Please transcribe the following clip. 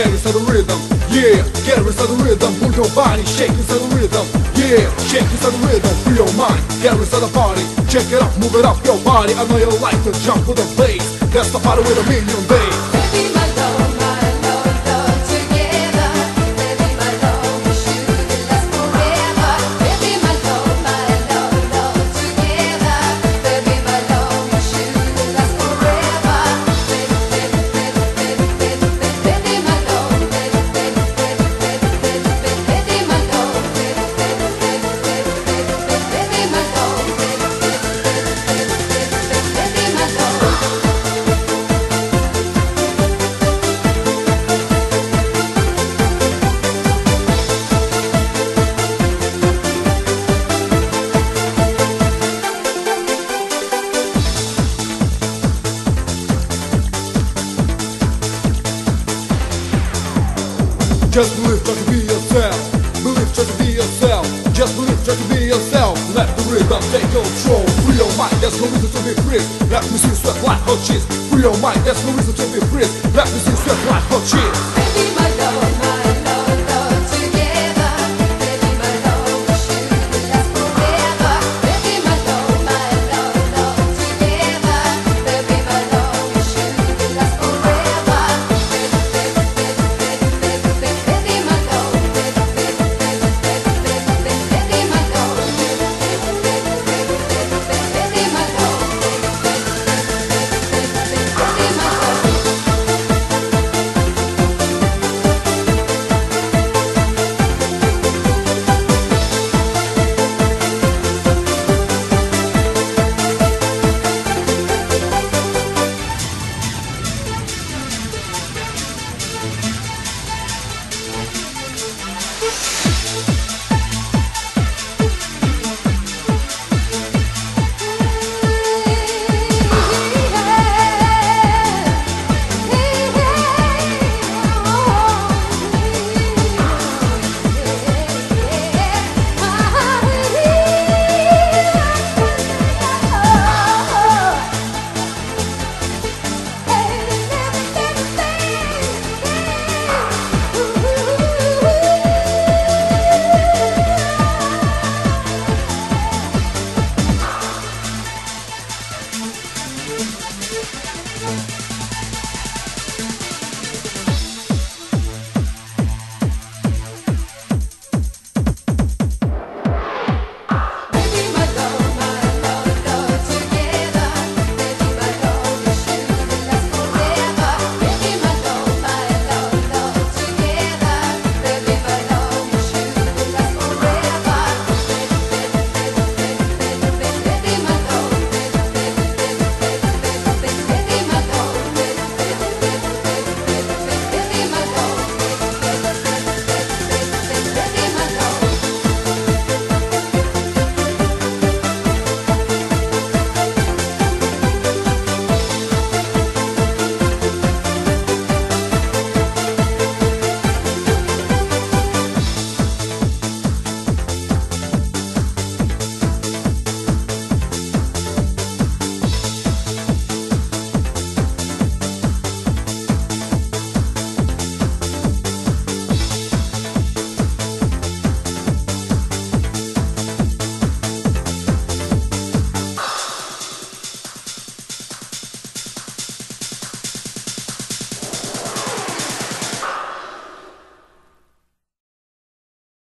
get inside the rhythm. Yeah, get inside the rhythm. Move your body, shake inside the rhythm. Yeah, shake inside the rhythm. Free your mind, get inside the party. Check it out, move it up your body. I know you like to jump with the bass. That's the party with a million bass. Just believe, try to be yourself. Believe, try to be yourself. Just believe, try to be yourself. Let the rhythm take control. Free your mind, there's no reason to be free. Let me see sweat like hot cheese. Free your mind, there's no reason to be free. Let me see sweat like hot cheese.